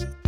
Energy.